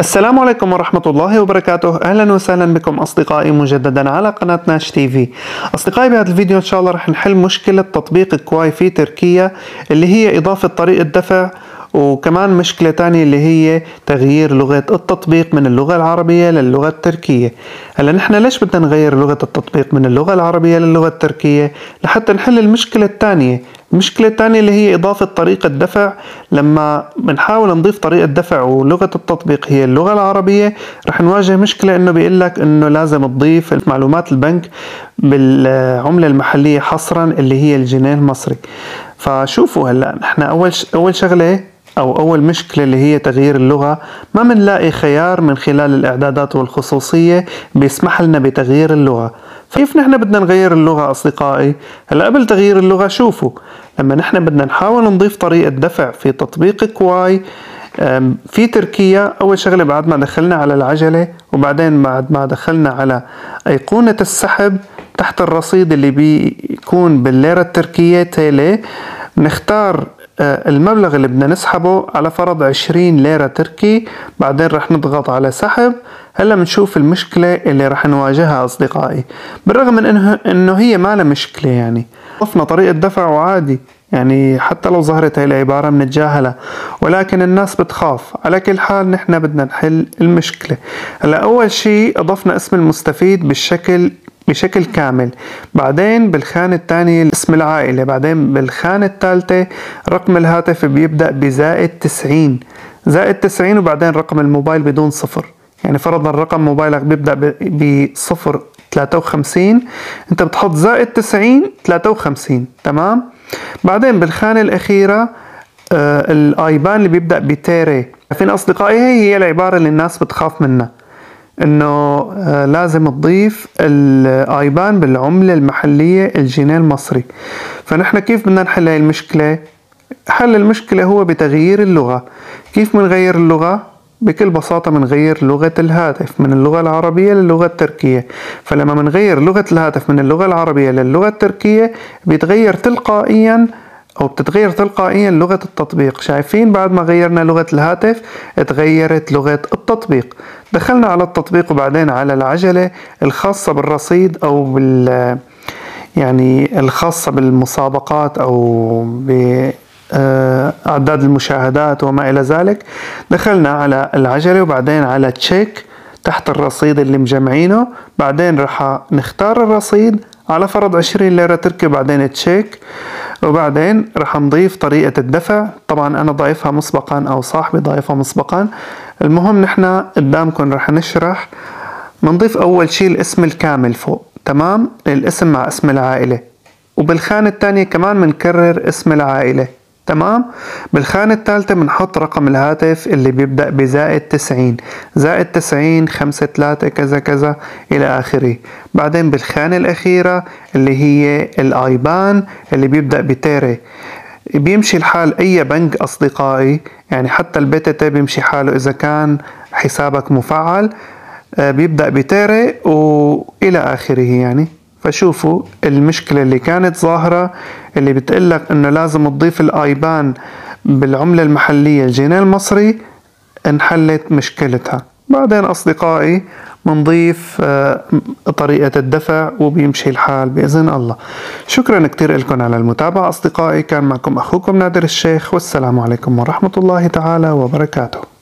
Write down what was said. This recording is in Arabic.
السلام عليكم ورحمة الله وبركاته. أهلا وسهلا بكم أصدقائي مجددا على قناة ناش تي في. أصدقائي بهذا الفيديو إن شاء الله رح نحل مشكلة تطبيق كواي في تركيا اللي هي إضافة طريقة دفع وكمان مشكلة تانية اللي هي تغيير لغة التطبيق من اللغة العربية للغة التركية. هلأ نحن ليش بدنا نغير لغة التطبيق من اللغة العربية للغة التركية؟ لحتى نحل المشكلة الثانية المشكلة الثانية اللي هي إضافة طريقة دفع. لما بنحاول نضيف طريقة دفع ولغة التطبيق هي اللغة العربية رح نواجه مشكلة إنه بيقول لك إنه لازم تضيف معلومات البنك بالعملة المحلية حصرا اللي هي الجنيه المصري. فشوفوا هلأ نحن أول أول شغلة أو أول مشكلة اللي هي تغيير اللغة ما بنلاقي خيار من خلال الإعدادات والخصوصية بيسمح لنا بتغيير اللغة كيف نحن بدنا نغير اللغة أصدقائي؟ هلأ قبل تغيير اللغة شوفوا لما نحن بدنا نحاول نضيف طريقة دفع في تطبيق كواي في تركيا أول شغلة بعد ما دخلنا على العجلة وبعدين بعد ما دخلنا على أيقونة السحب تحت الرصيد اللي بيكون بالليرة التركية تيلي نختار المبلغ اللي بدنا نسحبه على فرض 20 ليرة تركي بعدين رح نضغط على سحب. هلا بنشوف المشكلة اللي رح نواجهها أصدقائي. بالرغم من إنه, إنه هي ما لها مشكلة يعني. ضفنا طريقة دفع وعادي. يعني حتى لو ظهرت هاي العبارة بنتجاهلها ولكن الناس بتخاف. على كل حال نحن بدنا نحل المشكلة. هلا أول شيء أضفنا اسم المستفيد بالشكل بشكل كامل. بعدين بالخانة الثانية اسم العائلة بعدين بالخانة الثالثة رقم الهاتف بيبدأ بزائد تسعين. زائد تسعين وبعدين رقم الموبايل بدون صفر. يعني فرضا رقم موبايلك بيبدأ بصفر 53 أنت بتحط زائد 90 53 تمام؟ بعدين بالخانة الأخيرة آه الآيبان اللي بيبدأ بتيري. عارفين أصدقائي؟ هي العبارة اللي الناس بتخاف منها. إنه آه، لازم تضيف الآيبان بالعملة المحلية الجنيه المصري. فنحن كيف بدنا نحل هاي المشكلة؟ حل المشكلة هو بتغيير اللغة. كيف بنغير اللغة؟ بكل بساطة بنغير لغة الهاتف من اللغة العربية للغة التركية. فلما بنغير لغة الهاتف من اللغة العربية للغة التركية بيتغير تلقائيا أو بتتغير تلقائيا لغة التطبيق. شايفين بعد ما غيرنا لغة الهاتف تغيرت لغة التطبيق. دخلنا على التطبيق وبعدين على العجلة الخاصة بالرصيد أو بال يعني الخاصة بالمسابقات أو ب أعداد المشاهدات وما إلى ذلك. دخلنا على العجلة وبعدين على تشيك تحت الرصيد اللي مجمعينه. بعدين رح نختار الرصيد. على فرض 20 ليرة تركي بعدين تشيك وبعدين رح نضيف طريقة الدفع. طبعا أنا ضايفها مسبقا أو صاحبي ضايفها مسبقا. المهم نحن قدامكم رح نشرح. بنضيف أول شي الاسم الكامل فوق. تمام؟ الاسم مع اسم العائلة. وبالخانة الثانية كمان بنكرر اسم العائلة. تمام؟ بالخانة الثالثة بنحط رقم الهاتف اللي بيبدأ بزائد تسعين. زائد تسعين خمسة ثلاثة كذا كذا إلى آخره. بعدين بالخانة الأخيرة اللي هي الآيبان اللي بيبدأ بتيري. بيمشي الحال أي بنك أصدقائي يعني حتى البي بيمشي حاله إذا كان حسابك مفعل آه، بيبدأ بتيري وإلى آخره يعني. فشوفوا المشكلة اللي كانت ظاهرة اللي بتقلك إنه لازم تضيف الآيبان بالعملة المحلية الجنيه المصري انحلت مشكلتها. بعدين أصدقائي بنضيف آه، طريقة الدفع وبيمشي الحال بإذن الله. شكرا كتير لكم على المتابعة. أصدقائي كان معكم أخوكم نادر الشيخ والسلام عليكم ورحمة الله تعالى وبركاته.